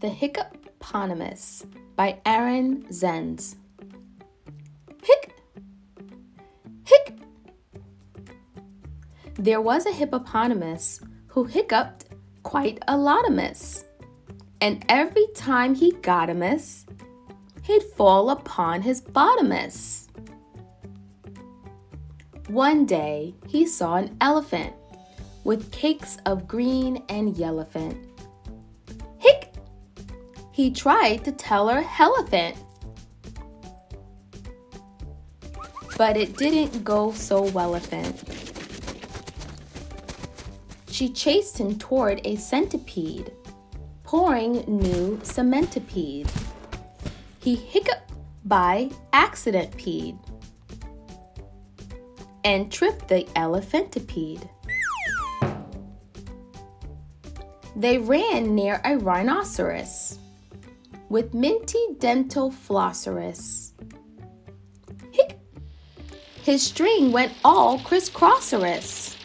The Hiccupotamus by Aaron Zenz. Hic! Hic! There was a hippopotamus who hiccuped quite a lot miss. And every time he got a miss, he'd fall upon his bottomus. One day he saw an elephant with cakes of green and yellowfant. He tried to tell her elephant. But it didn't go so wellifant. She chased him toward a centipede, pouring new cementipede. He hiccuped by accident peed and tripped the elephantipede. They ran near a rhinoceros with minty dental flosserus. Hic! His string went all crisscrosserous.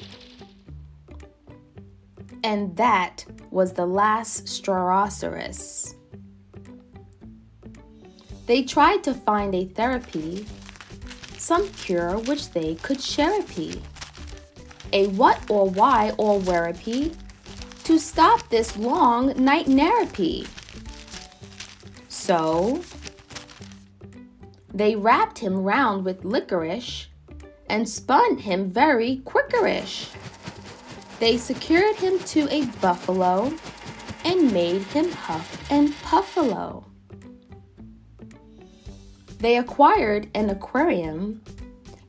And that was the last strawrocerus. They tried to find a therapy, some cure which they could sherapy. A what or why or wherapy to stop this long night narapy. So they wrapped him round with licorice and spun him very quickerish. They secured him to a buffalo and made him huff and puffalo. They acquired an aquarium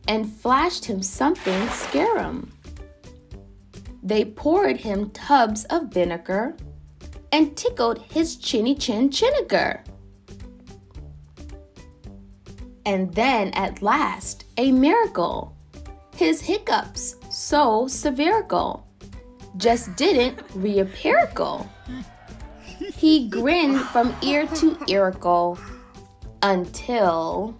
and flashed him something scarum. They poured him tubs of vinegar and tickled his chinny chin chiniger. And then at last, a miracle. His hiccups, so severical, just didn't reappearical. He grinned from ear to earicle until